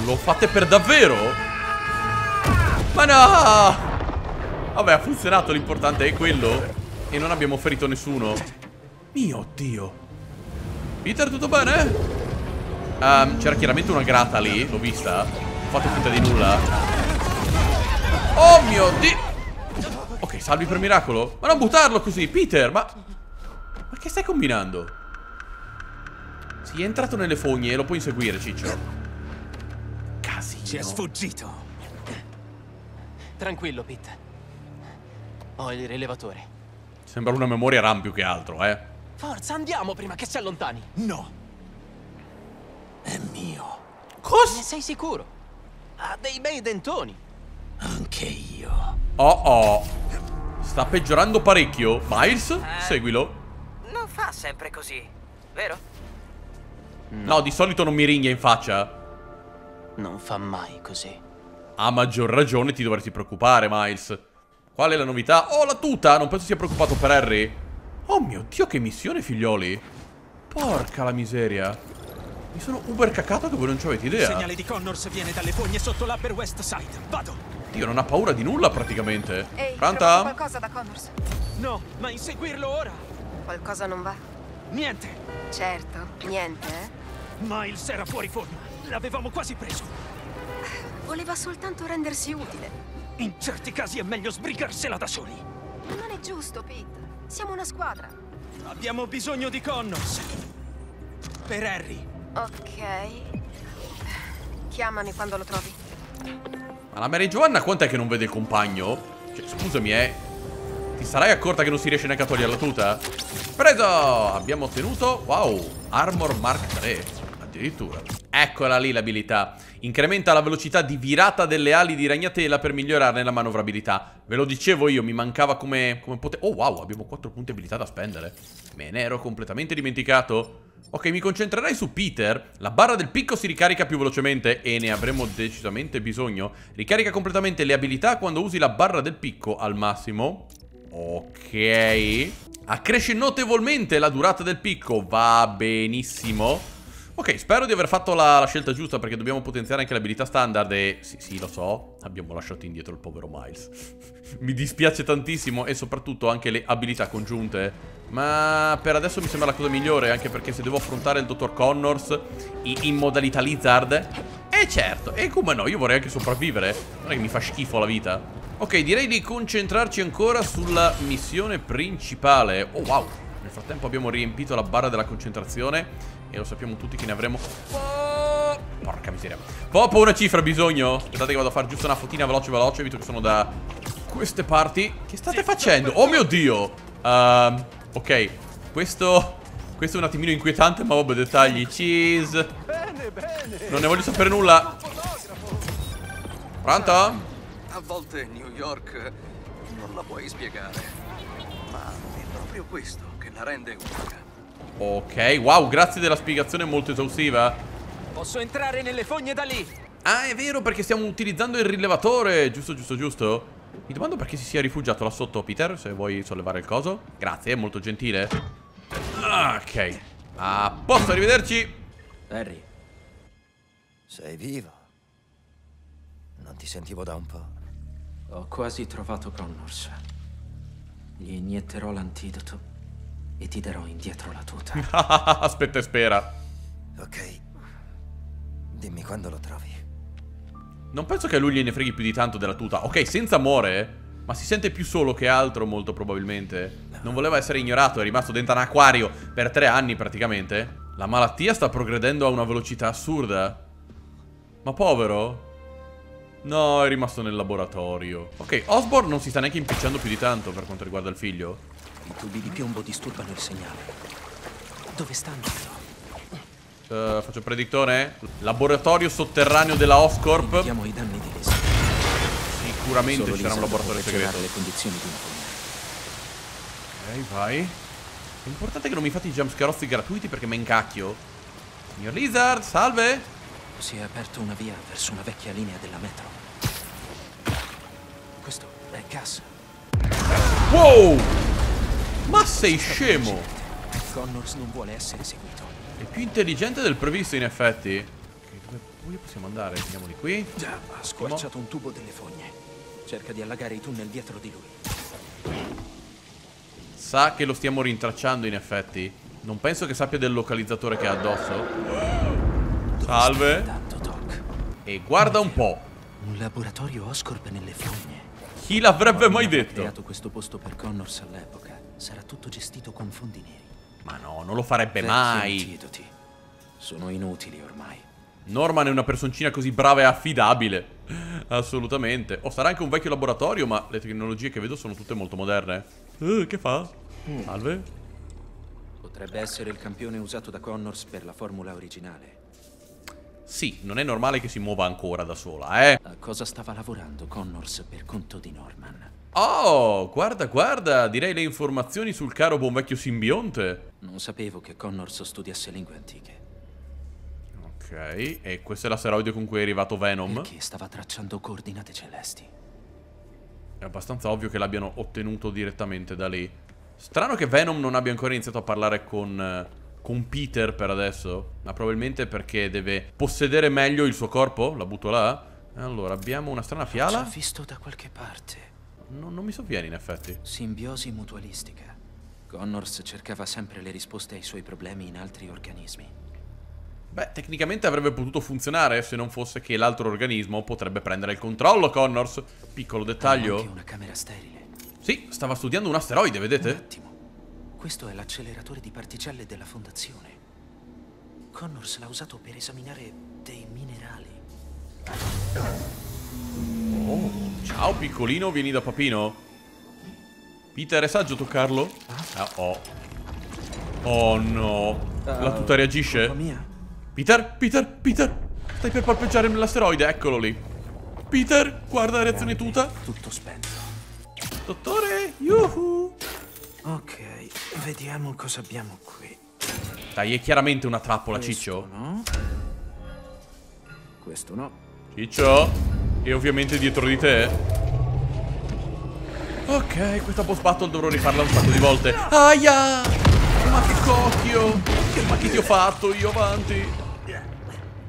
Lo fate per davvero? Ma no! Vabbè, ha funzionato, l'importante è quello. E non abbiamo ferito nessuno. Mio Dio. Peter, tutto bene? Ehm, C'era chiaramente una grata lì, l'ho vista. Ho fatto finta di nulla. Oh mio Dio Ok, salvi per miracolo. Ma non buttarlo così, Peter, ma... Ma che stai combinando? Sì, è entrato nelle fogne e lo puoi inseguire, Ciccio Ci è sfuggito. Tranquillo, Pete. Ho il rilevatore. Sembra una memoria RAM più che altro, eh Forza, andiamo prima che si allontani. No. È mio. Cosa? Ne sei sicuro? Ha dei bei dentoni. Anche io. Oh oh Sta peggiorando parecchio Miles, seguilo Non fa sempre così, vero? No, di solito non mi ringhia in faccia Non fa mai così. A maggior ragione ti dovresti preoccupare, Miles Qual è la novità? Oh, la tuta! Non penso sia preoccupato per Harry Oh mio Dio, che missione, figlioli Porca la miseria Mi sono uber cacato che voi non ci avete Il idea segnale di Connors viene dalle fogne sotto l'Upper West Side. Vado. Dio, non ha paura di nulla praticamente Ehi, Pronta? qualcosa da Connors? No, ma inseguirlo ora. Qualcosa non va? Niente. Certo, niente, eh? Miles era fuori forma. L'avevamo quasi preso. Voleva soltanto rendersi utile. In certi casi è meglio sbrigarsela da soli. Non è giusto, Pete. Siamo una squadra. Abbiamo bisogno di Connors. Per Harry. Ok. Chiamami quando lo trovi. Ma la Mary Joanna quant'è che non vede il compagno? Cioè, scusami, eh Ti sarai accorta che non si riesce neanche a togliere la tuta? Preso! Abbiamo ottenuto, wow, Armor Mark 3 Addirittura Eccola lì l'abilità Incrementa la velocità di virata delle ali di ragnatela per migliorarne la manovrabilità Ve lo dicevo io, mi mancava come, come poter... Oh wow, abbiamo 4 punti abilità da spendere Me ne ero completamente dimenticato Ok, mi concentrerei su Peter. La barra del picco si ricarica più velocemente e ne avremo decisamente bisogno. Ricarica completamente le abilità quando usi la barra del picco al massimo. Ok. Accresce notevolmente la durata del picco. Va benissimo. Ok, spero di aver fatto la, la scelta giusta perché dobbiamo potenziare anche le abilità standard e... Sì, sì, lo so. Abbiamo lasciato indietro il povero Miles. mi dispiace tantissimo e soprattutto anche le abilità congiunte. Ma per adesso mi sembra la cosa migliore Anche perché se devo affrontare il dottor Connors in modalità Lizard Eh certo, e come no, io vorrei anche sopravvivere Non è che mi fa schifo la vita Ok, direi di concentrarci ancora sulla missione principale Oh wow, nel frattempo abbiamo riempito la barra della concentrazione E lo sappiamo tutti che ne avremo oh, Porca miseria Popo una cifra bisogno Aspettate che vado a fare giusto una fotina veloce veloce Visto che sono da queste parti Che state facendo? Oh mio dio Ehm... Ok, questo Questo è un attimino inquietante, ma vabbè, dettagli. Cheese. Bene, bene. Non ne voglio sapere nulla. Pronto? A volte New York non la puoi spiegare, ma è proprio questo la rende unica. Ok, wow, grazie della spiegazione molto esaustiva. Posso entrare nelle fogne da lì. Ah, è vero, perché stiamo utilizzando il rilevatore. Giusto, giusto, giusto. Mi domando perché si sia rifugiato là sotto, Peter, se vuoi sollevare il coso. Grazie, è molto gentile. Ok. A posto, arrivederci. Harry, Sei vivo. Non ti sentivo da un po'. ho quasi trovato Connors. Gli inietterò l'antidoto e ti darò indietro la tuta. Aspetta e spera. Ok. Dimmi quando lo trovi. Non penso che a lui gliene freghi più di tanto della tuta. Ok, senza amore, ma si sente più solo che altro, molto probabilmente. Non voleva essere ignorato, è rimasto dentro un acquario per tre anni praticamente. La malattia sta progredendo a una velocità assurda. Ma povero? No, è rimasto nel laboratorio. Ok, Osborne non si sta neanche impicciando più di tanto per quanto riguarda il figlio. I tubi di piombo disturbano il segnale. Dove sta andando? Uh, faccio il predittore? Laboratorio sotterraneo della Oscorp. Vediamo i danni di Lisa. Sicuramente c'era un laboratorio segreto. le condizioni di una. Ok, vai. È importante che non mi fate i jumpscarozzi gratuiti perché me incacchio. Signor Lizard, salve! Si è aperta una via verso una vecchia linea della metro. Questo è gas. Wow! Ma sei scemo! Connors non vuole essere seguito. È più intelligente del previsto in effetti. Ok, dove, possiamo andare? Andiamo di qui. Già, ha squarciato un tubo delle fogne. Cerca di allagare i tunnel dietro di lui. Sa che lo stiamo rintracciando in effetti. Non penso che sappia del localizzatore che ha addosso. Salve. E guarda un po'. Un laboratorio Oscorp nelle fogne. Chi l'avrebbe mai Ha detto? creato questo posto per Connors all'epoca. Sarà tutto gestito con fondi neri. Ma no, non lo farebbe Vecchi mai. antidoti. Sono inutili ormai. Norman è una personcina così brava e affidabile. Assolutamente. O sarà anche un vecchio laboratorio, ma le tecnologie che vedo sono tutte molto moderne. Eh, che fa? Salve? Potrebbe essere il campione usato da Connors per la formula originale. Sì, non è normale che si muova ancora da sola, eh. A cosa stava lavorando Connors per conto di Norman? Oh, guarda, guarda, direi le informazioni sul caro buon vecchio simbionte. Non sapevo che Connors studiasse lingue antiche. Ok, e questo è l'asteroide con cui è arrivato Venom. Che stava tracciando coordinate celesti. È abbastanza ovvio che l'abbiano ottenuto direttamente da lì. Strano che Venom non abbia ancora iniziato a parlare con, eh, con Peter per adesso. Ma probabilmente perché deve possedere meglio il suo corpo. La butto là. Allora, abbiamo una strana L'ho fiala. già visto da qualche parte. No, non mi sovviene in effetti. Simbiosi mutualistica. Connors cercava sempre le risposte ai suoi problemi in altri organismi. Beh, tecnicamente avrebbe potuto funzionare se non fosse che l'altro organismo potrebbe prendere il controllo, Connors. Piccolo dettaglio. anche una camera sterile. Sì, stava studiando un asteroide, vedete? attimo. Questo è l'acceleratore di particelle della fondazione. Connors l'ha usato per esaminare dei minerali. Oh, ciao piccolino, vieni da papino. Peter, è saggio toccarlo? Ah, oh. Oh no. La tuta reagisce? Peter, Peter, Peter. Stai per palpeggiare nell'asteroide, eccolo lì. Peter, guarda la reazione tuta. Tutto spento. Dottore, yuhu. Ok, vediamo cosa abbiamo qui. Dai, è chiaramente una trappola, Questo Ciccio. no. Questo no. Ciccio? E ovviamente dietro di te? Ok, questa boss battle dovrò rifarla un sacco di volte. Aia! Ma che cocchio! Ma che ti ho fatto io avanti?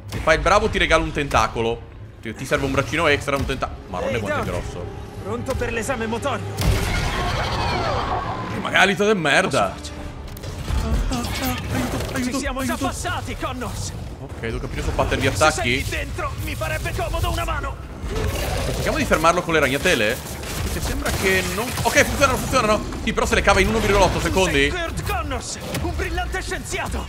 Se fai il bravo ti regalo un tentacolo. Ti, ti serve un braccino extra, un tentacolo. Marone Ehi, quanto è Doc. grosso. Pronto per l'esame motorio? Che magalito del merda! Ci siamo già passati, Connors! Ok, devo capire se ho pattern di Se sei attacchi. lì dentro, mi farebbe comodo una mano! Cerchiamo di fermarlo con le ragnatele? Perché sembra che non... Ok, funzionano, funzionano. Sì, però se le cava in 1,8 secondi. Connors, un brillante scienziato!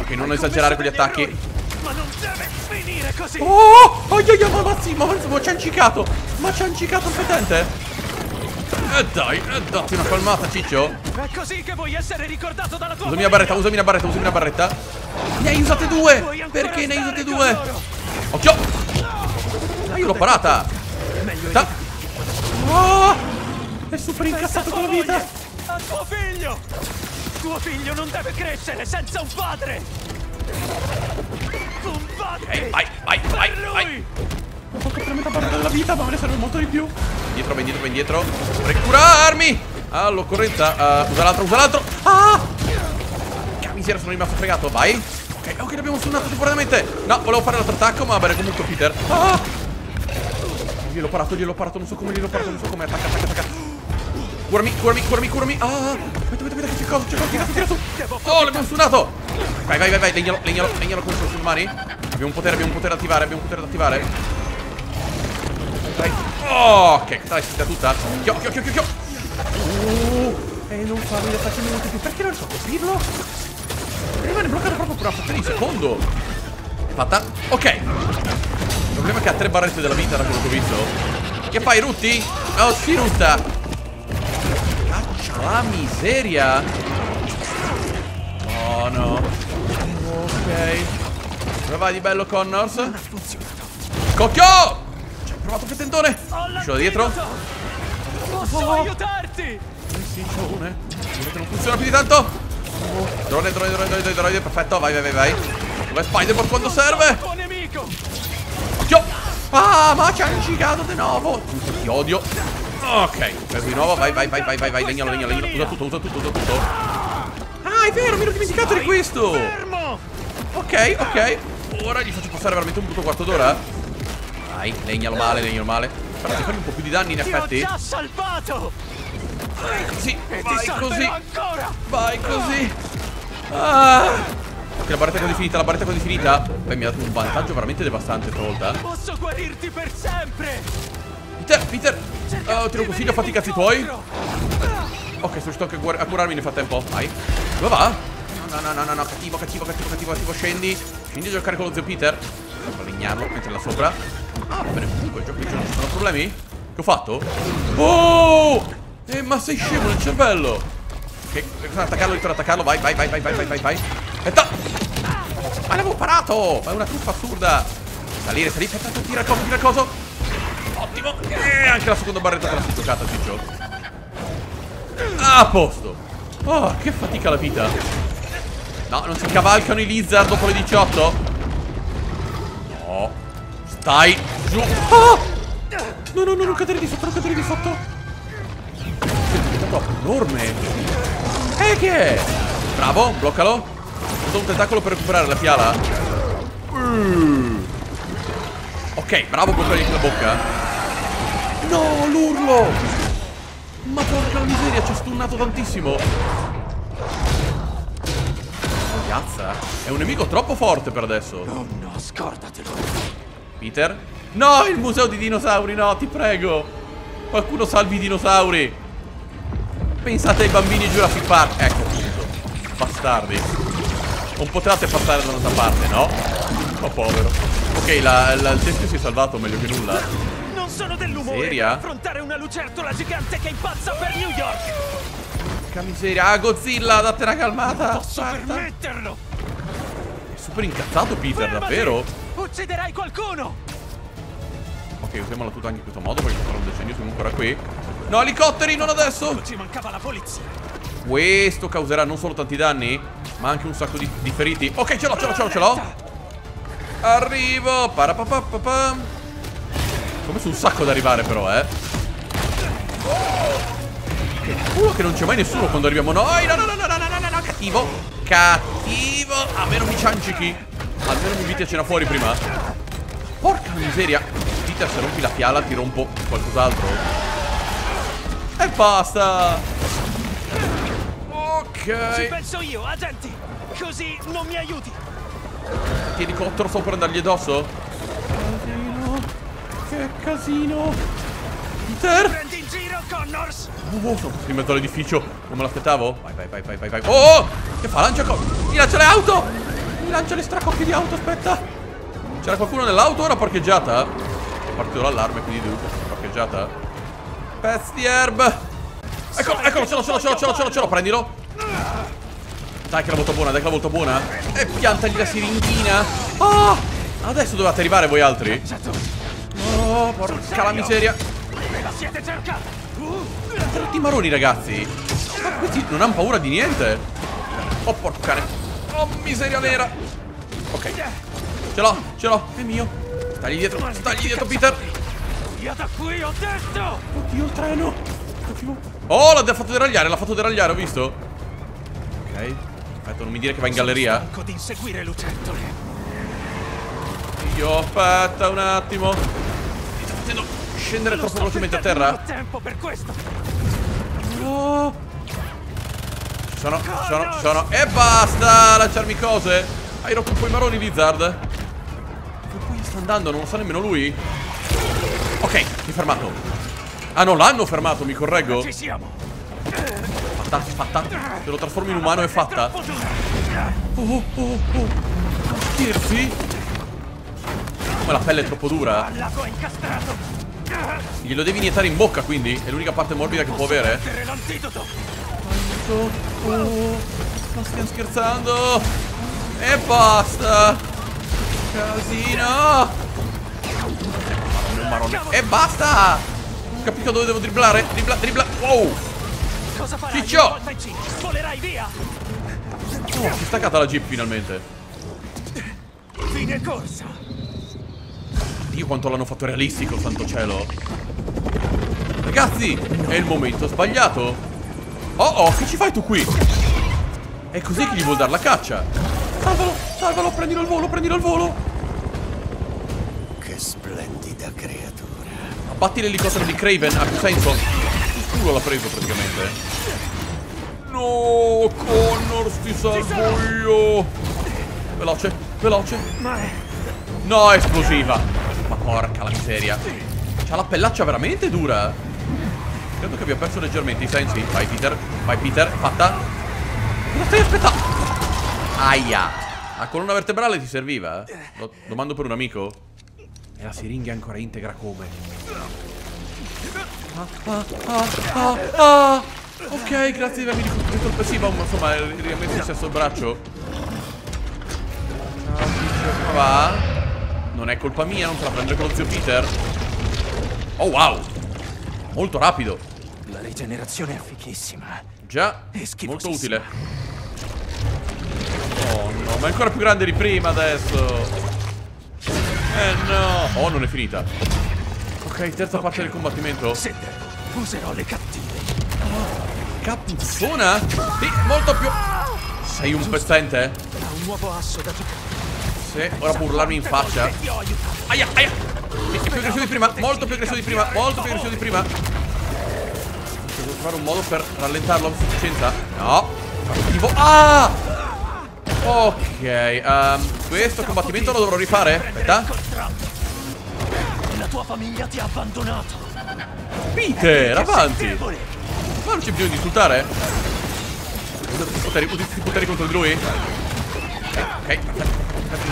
Ok, non esagerare con gli attacchi. Ma non deve finire così! Oh! Oh, io, io, ma, ma sì, ma, ma ci ha incicato! Ma ci ha incicato il potente? E dai, e datti una palmata, ciccio. È così che vuoi essere ricordato dalla tua Usami la barretta, usami la barretta, usami la barretta. Ne hai usate due! Perché ne hai usate due? Occhio! Ah, io l'ho parata! Ta oh, è super incazzato con la vita! A tuo figlio! Tuo figlio non deve crescere senza un padre! Combatti! Vai, vai, vai, vai! Ho fatto metà parte della vita, ma me ne serve molto di più. Indietro, vai indietro, vai indietro. Vorrei curarmi! All'occorrenza, uh, usa l'altro, usa l'altro! Ah! Che miseria, sono rimasto fregato, vai! Ok, ok, l'abbiamo stunnato temporaneamente! No, volevo fare l'altro attacco, ma va bene comunque Peter. Ah! Gliel'ho parato, gliel'ho parato, non so come gliel'ho parato, non so come. Attacca, attacca, attacca. Curami, curami, curami, curami. Ah! Aspetta, aspetta, aspetta, c'è cosa, c'è cosa, tira su, tira su. Oh, l'abbiamo stunnato! Vai, vai, vai, vai, legnalo, legnalo, legnalo con sulle mani. Abbiamo un potere, abbiamo un potere da attivare, abbiamo un potere da attivare. Dai. Oh, ok, dai, si tutta. Occhio, occhio, occhio, occhio. Uh, e non farmi gli attacchi minuti più. Perché non a colpirlo? Rimane bloccato proprio per una frazione di secondo. Fatta. Ok. Il problema è che ha tre barrette della vita da quello che ho visto. Che fai, Rutti? Oh, si rutta. Caccia la miseria. Oh no. Ok. Dove vai di bello, Connors? Non ha funzionato. Cocchio! Ci hai provato che tendone? Uscilo dietro. Posso Oh. aiutarti? Eh sì, c'ho una. Non funziona più di tanto. Drone, drone, drone, drone, drone, perfetto. Vai, vai, vai, vai. Dov'è Spider-Man quando serve? Occhio! Ah, ma ci ha incigato di nuovo. Ti odio. Ok, preso di nuovo. Vai, vai, vai, vai, vai, vai. Legnalo, legnalo, legnalo. Usa tutto, usa tutto, usa tutto. Ah, è vero, mi ero dimenticato di questo. Ok, ok. Ora gli faccio passare veramente un brutto quarto d'ora. Vai, legnalo male, legnalo male. Però ti fai un po' più di danni in Ti ho effetti. già salvato! Vai così, vai così. Vai così. Ah. Ok, la barretta è quasi finita, la barretta è quasi finita. Beh, mi ha dato un vantaggio veramente devastante stavolta. Posso guarirti per sempre! Peter, Peter. Oh, tiro un consiglio, fatti i cazzi tuoi. Ok, sono riuscito anche a curarmi nel frattempo. Vai. Dove va? No, no, no, no, no, cattivo, cattivo, cattivo, cattivo, cattivo. Scendi. Scendi a giocare con lo zio Peter. Legnarlo, mentre là sopra. Ah, va bene, comunque gioco non ci sono problemi. Che ho fatto? Oh! Eh, ma sei scemo nel cervello. Ok, attaccarlo, ad attaccarlo. Vai, vai, vai, vai, vai, vai, vai. Aspetta. Ma l'avevo parato! Ma è una truffa assurda. Salire, salire, aspetta, tira il coso, tira il coso. Ottimo. E anche la seconda barretta te la sei giocata, Ciccio. Ah, a posto. Oh, che fatica la vita. No, non si cavalcano i lizard dopo le 18? No. Stai giù. Ah! No, no, no, non cadere di sotto, non cadere di sotto. Diventato enorme. E che è? Bravo, bloccalo. Usa un tentacolo per recuperare la fiala. Mm. Ok, bravo, bloccare la bocca. No, l'urlo. Ma porca miseria, ci ha stunnato tantissimo. Piazza. È un nemico troppo forte per adesso. Oh no, scordatelo! Peter? No, il museo di dinosauri, no, ti prego. Qualcuno salvi i dinosauri. Pensate ai bambini Jurassic Park. Ecco, appunto. Bastardi. Non potrete passare da un'altra parte, no? Oh, povero. Ok, la, la- il teschio si è salvato meglio che nulla. Non sono dell'umore Seria? affrontare una lucertola gigante che impazza per New York! Porca miseria. Ah, Godzilla, date una calmata. Posso Aspetta. permetterlo! È super incazzato Peter, Fermati! davvero? Ucciderai qualcuno! Ok, usiamola tutta anche in questo modo perché tra un decennio siamo ancora qui. No, elicotteri, non adesso! Ci mancava la polizia! Questo causerà non solo tanti danni, ma anche un sacco di, di feriti. Ok, ce l'ho, ce l'ho, ce l'ho, ce l'ho. Arrivo. Parapapapapam. Come su un sacco da arrivare, però, eh. Che culo che non c'è mai nessuno quando arriviamo noi. No, no, no, no, no, no, no, no, cattivo. Cattivo. A me non mi ciancichi. Almeno mi inviti a cena fuori prima. Porca miseria. Peter, se rompi la fiala ti rompo qualcos'altro. E basta. Ci Ok. penso io, agenti! Così non mi aiuti! Che elicottero sto per andargli addosso? Casino. Che casino. Peter. Prendi in giro, Connors! Oh, sono in mezzo all'edificio. Non me l'aspettavo. Vai, vai, vai, vai, vai, vai. Oh, oh! Che fa? Lancia co- Mi lancia le auto! Mi lancia le stracocche di auto, aspetta. C'era qualcuno nell'auto o era parcheggiata? È partito l'allarme, quindi devo essere parcheggiata. Pezzi di erba. Eccolo, eccolo, ce l'ho, ce l'ho, ce l'ho, ce l'ho, ce l'ho, ce l'ho, prendilo. Dai che la volta buona, dai che la volta buona. E piantagli la siringhina. Ah! Adesso dovete arrivare voi altri? Oh, porca la miseria. Tutti maroni, ragazzi. Ma questi non hanno paura di niente. Oh, porca cane. Oh, miseria nera. Ok. Ce l'ho, ce l'ho. È mio. Stagli dietro, stagli dietro, Peter. Via da qui, ho detto! Oddio, il treno. Oh, l'ha fatto deragliare, l'ha fatto deragliare, ho visto. Ok. Aspetta, non mi dire che va in galleria. Stanco di inseguire lucertole. Io, aspetta un attimo. Mi sta facendo scendere troppo velocemente a terra. Non ho tempo per questo. Oh. Ci sono, ci sono, ci sono. E basta lanciarmi cose. Hai rotto un po' i maroni, Lizard. Dove poi sta andando? Non lo sa nemmeno lui. Ok, mi fermato. Ah, no, l'hanno fermato, mi correggo. Ci siamo. Fatta, fatta. Se lo trasformo in umano è fatta. Oh, oh, oh, oh. Scherzi? Ma la pelle è troppo dura. Glielo devi iniettare in bocca, quindi? È l'unica parte morbida che può avere? Oh, ma stiamo scherzando? E basta! Casino! Marone. E basta! Ho capito dove devo dribblare? Dribbla, dribbla. Wow! Cosa farai Ciccio! Volerai via. Oh, si è staccata la jeep finalmente. Fine corsa. Dio quanto l'hanno fatto realistico, santo cielo. Ragazzi, è il momento sbagliato. Oh oh, che ci fai tu qui? È così che gli vuol dare la caccia. Salvalo, salvalo, prendilo al volo, prendilo al volo. Che splendida creatura. Abbatti l'elicottero di Craven, ha più senso. Il culo l'ha preso praticamente. No, Connors, ti salvo io. Veloce, veloce. No, esplosiva. Ma porca la miseria. C'ha la pellaccia veramente dura. Credo che abbia perso leggermente i sensi. Vai, Peter. Vai, Peter. Fatta. Cosa stai aspettando? Aia. La colonna vertebrale ti serviva? Lo domando per un amico. E la siringa è ancora integra come? Ah, ah, ah, ah, ah. Ok, grazie di avermi ricolpessiva, ma insomma, rimesso il sesto braccio. Ciao, Peter, come va? Non è colpa mia, non te la prendere con lo zio Peter. Oh, wow. Molto rapido. La rigenerazione è fichissima. Già, È molto utile. Oh no, ma è ancora più grande di prima adesso. Eh no. Oh, non è finita. Ok, terza parte del combattimento. Sender, userò le cattive. Capuzzona? Sì, molto più. Sei un pezzente? Un nuovo asso da giocare. Sì, ora può urlarmi in faccia. Aia, aia. Sì, È più aggressivo di prima, molto più aggressivo di prima, molto più aggressivo di prima. Devo trovare un modo per rallentarlo a sufficienza. No. Cattivo. Ah! Ok, ehm, questo combattimento lo dovrò rifare? Aspetta. La tua famiglia ti ha abbandonato. Peter, avanti. Ma non c'è bisogno di insultare? Usa tutti i poteri, poteri contro di lui. Ok, perfetto.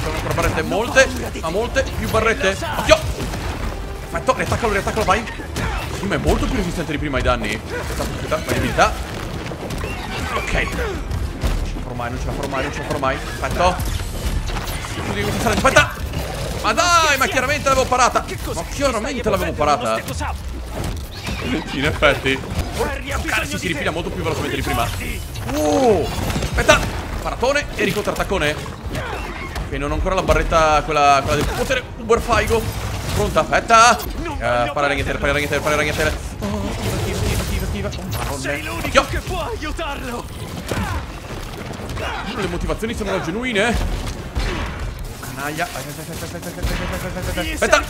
Sono ancora barrette, molte, ma molte più barrette. Occhio! Perfetto, riattaccalo, riattaccalo, vai. Sì, ma è molto più resistente di prima ai danni. Aspetta, aspetta, abilità. Ok. Mai, non ce la farò mai, non ce la farò mai. Questa sarà aspetta! Ma dai, ma chiaramente l'avevo parata. Ma chiaramente l'avevo parata. In effetti. Cazzo, si rifila molto più velocemente di prima. Oh! Aspetta! Paratone e ricontrattaccone. Ok, non ho ancora la barretta, quella, quella del potere Uber Faigo. Pronta, aspetta! Uh, pare ragnatele, pare ragnatele, pare ragnatele. Oh, attiva, attiva, attiva, attiva. Oh, Sei l'unico che può aiutarlo. Le motivazioni sembrano genuine. Canaglia. Gli Aspetta!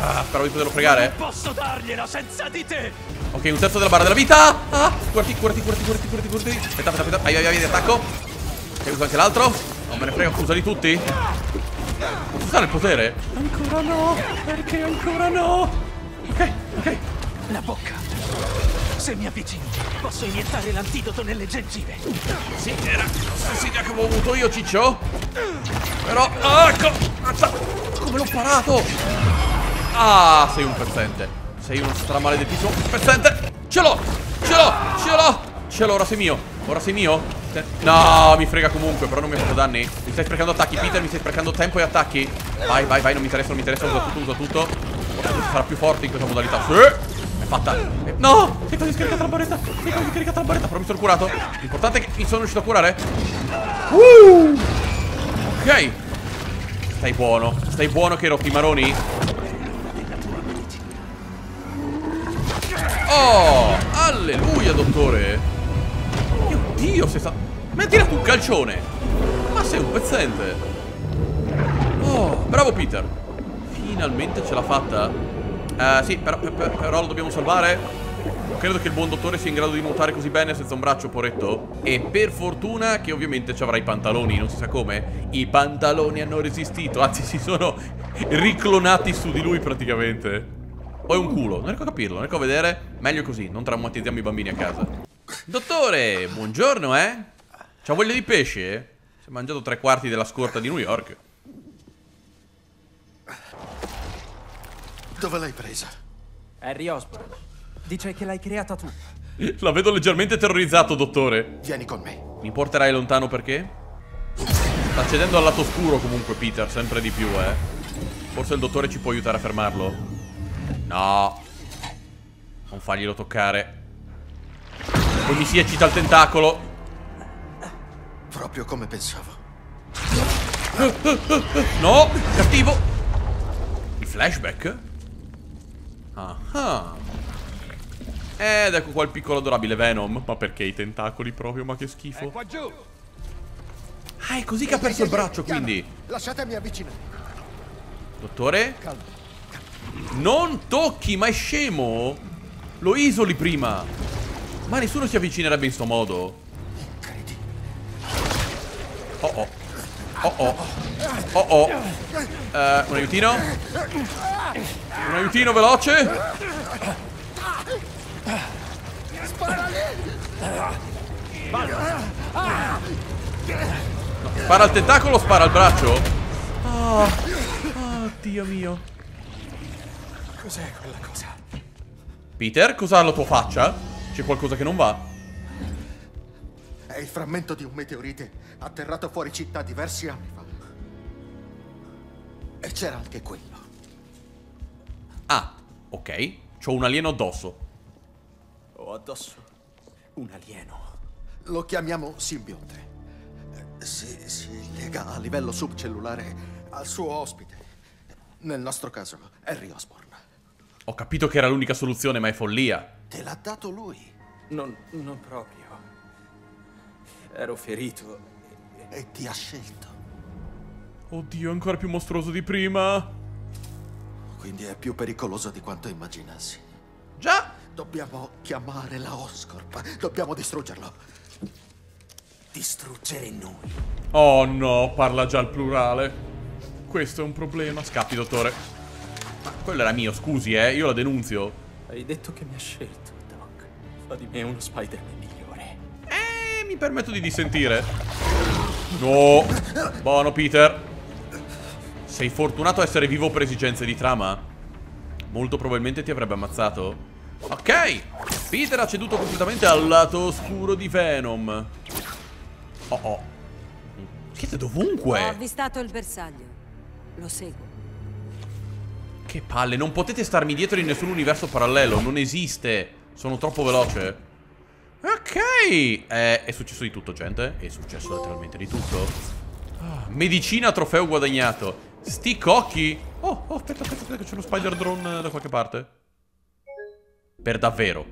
Ah, spero di poterlo fregare. Non posso dargliela senza di te. Ok, un terzo della barra della vita. Ah, curati, curati, curati, curati, curati, curati. Aspetta, aspetta, aspetta. Ai, ai, ai, di attacco. Ok, uso anche l'altro. Non me ne frega, usali tutti. Posso usare il potere? Ancora no. Perché ancora no? Ok, ok. La bocca. Se mi avvicini, posso iniettare l'antidoto nelle gengive. Sì, era la idea che avevo avuto io, Ciccio. Però, ah, ecco. Mazza. Come l'ho parato? Ah, sei un pezzente. Sei uno stramaledettissimo pezzente. Ce l'ho. Ce l'ho, ce l'ho Ce l'ho, ora sei mio Ora sei mio No, mi frega comunque, però non mi ha fatto danni Mi stai sprecando attacchi, Peter, mi stai sprecando tempo e attacchi Vai, vai, vai, non mi interessa, non mi interessa Usa tutto, usa tutto sarà più forte in questa modalità Sì fatta No, cosa di scaricata la barretta cosa di scaricata la barretta, però mi sono curato L'importante è che mi sono riuscito a curare uh. Ok Stai buono, stai buono che rocchi maroni Oh, alleluia, dottore. Mio Dio, sei stato... Mi ha tirato un calcione. Ma sei un pezzente. Oh, bravo Peter. Finalmente ce l'ha fatta. Uh, sì, però, però, lo dobbiamo salvare. Non credo che il buon dottore sia in grado di nuotare così bene senza un braccio, poretto. E per fortuna che ovviamente ci avrà i pantaloni, non si sa come. I pantaloni hanno resistito, anzi si sono riclonati su di lui praticamente. O è un culo? Non riesco a capirlo, non riesco a vedere. Meglio così, non traumatizziamo i bambini a casa. Dottore, buongiorno, eh? C'ha voglia di pesce? Si è mangiato tre quarti della scorta di New York. Dove l'hai presa? Harry Osborn. Dice che l'hai creata tu. La vedo leggermente terrorizzato, dottore. Vieni con me. Mi porterai lontano perché? Sta cedendo al lato oscuro comunque Peter, sempre di più, eh. Forse il dottore ci può aiutare a fermarlo. No Non farglielo toccare Poi mi si eccita il tentacolo Proprio come pensavo No Cattivo Il flashback Ah ah. Ed ecco qua il piccolo adorabile Venom. Ma perché i tentacoli proprio? Ma che schifo. Ah è così che ha perso il braccio quindi. Lasciatemi avvicinare. Dottore? Non tocchi, ma è scemo. Lo isoli prima. Ma nessuno si avvicinerebbe in sto modo. Oh oh Oh oh Oh oh uh, Un aiutino Un aiutino veloce no, Spara al tentacolo o spara al braccio? Oh, oh Dio mio Cos'è quella cosa? Peter, cos'ha la tua faccia? C'è qualcosa che non va? È il frammento di un meteorite atterrato fuori città diversi anni fa. E c'era anche quello. Ah, ok. C'ho un alieno addosso. Ho addosso un alieno. Lo chiamiamo simbionte. Si, si lega a livello subcellulare al suo ospite. Nel nostro caso, Harry Osborn. Ho capito che era l'unica soluzione, ma è follia. Te l'ha dato lui? Non, non proprio. Ero ferito. E ti ha scelto. Oddio, è ancora più mostruoso di prima. Quindi è più pericoloso di quanto immaginassi. Già! Dobbiamo chiamare la Oscorp. Dobbiamo distruggerlo. Distruggere noi. Oh no, parla già al plurale. Questo è un problema. Scappi, dottore. Ma quello era mio, scusi, eh. Io la denunzio. Hai detto che mi ha scelto, Doc. Fa di me uno Spider-Man mi permetto di dissentire. No. Buono, Peter. Sei fortunato a essere vivo per esigenze di trama? Molto probabilmente ti avrebbe ammazzato. Ok. Peter ha ceduto completamente al lato oscuro di Venom. Oh oh. Siete dovunque. Ho avvistato il bersaglio. Lo seguo. Che palle, non potete starmi dietro in nessun universo parallelo, non esiste. Sono troppo veloce. Ok, eh, è successo di tutto, gente. È successo letteralmente di tutto. Ah, medicina, trofeo guadagnato. Sti cocchi. Oh, oh, aspetta, aspetta, aspetta, c'è uno spider drone da qualche parte. Per davvero.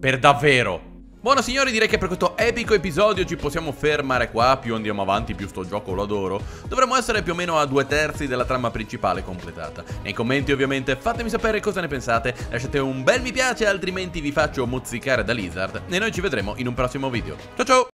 Per davvero. Buona signori, direi che per questo epico episodio ci possiamo fermare qua, più andiamo avanti più sto gioco lo adoro. Dovremmo essere più o meno a due terzi della trama principale completata. Nei commenti ovviamente fatemi sapere cosa ne pensate, lasciate un bel mi piace altrimenti vi faccio mozzicare da Lizard e noi ci vedremo in un prossimo video. Ciao ciao!